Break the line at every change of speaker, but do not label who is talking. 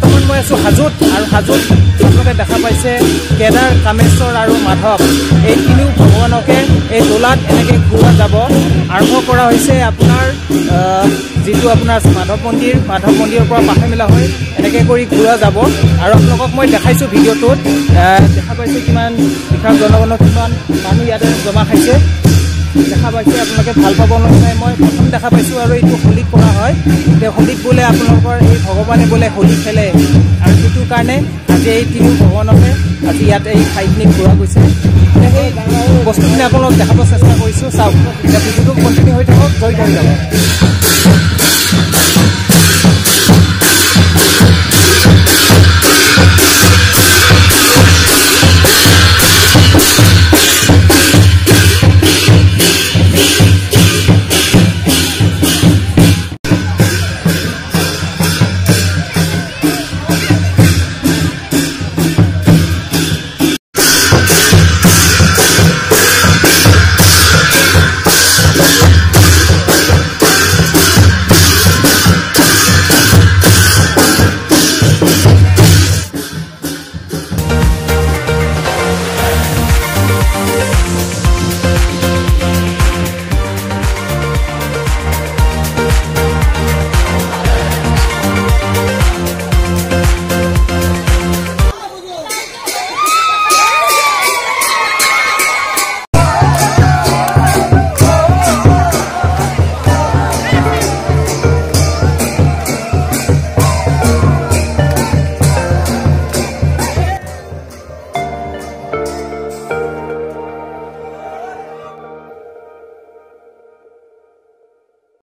বৰ্তমান মই আছোঁ হাজোত আৰু হাজোত আপোনালোকে দেখা পাইছে কেদাৰ কামেশ্বৰ আৰু মাধৱ। এই তিনিও ভগৱানকে এই দোলাত এনেকৈ ঘূৰোৱা যাব। আৰম্ভ কৰা হৈছে আপোনাৰ যিটো আপোনাৰ মাধৱ মন্দিৰ মাধৱ মন্দিৰৰ পৰা পাখে মিলা হৈ এনেকৈ কৰি ঘূৰোৱা যাব। আৰু আপোনালোকক মই দেখাইছোঁ ভিডিঅ'টোত। দেখা পাইছে কিমান বিশাল জনগণৰ কিমান মানুহ ইয়াতে জমা খাইছে। দেখা পাইছে আপোনালোকে ভাল পাব নহয় মই প্ৰথম দেখা পাইছোঁ আৰু এইটো হোলীত কৰা হয়। এতিয়া হোলীত বোলে আপোনালোকৰ এই ভগৱানে বোলে হোলী খেলে। আৰু সেইটো কাৰণে আজি এই তিনি ভগৱানকে আজি ইয়াতে এই ঠাইখিনি ঘূৰা গৈছে। এতিয়া সেই বস্তুখিনি আপোনালোকক দেখাব চেষ্টা কৰিছোঁ। চাওক এতিয়া ভিডিঅ'টো কণ্টিনিউ হৈ থাকক। জয় জয় যাব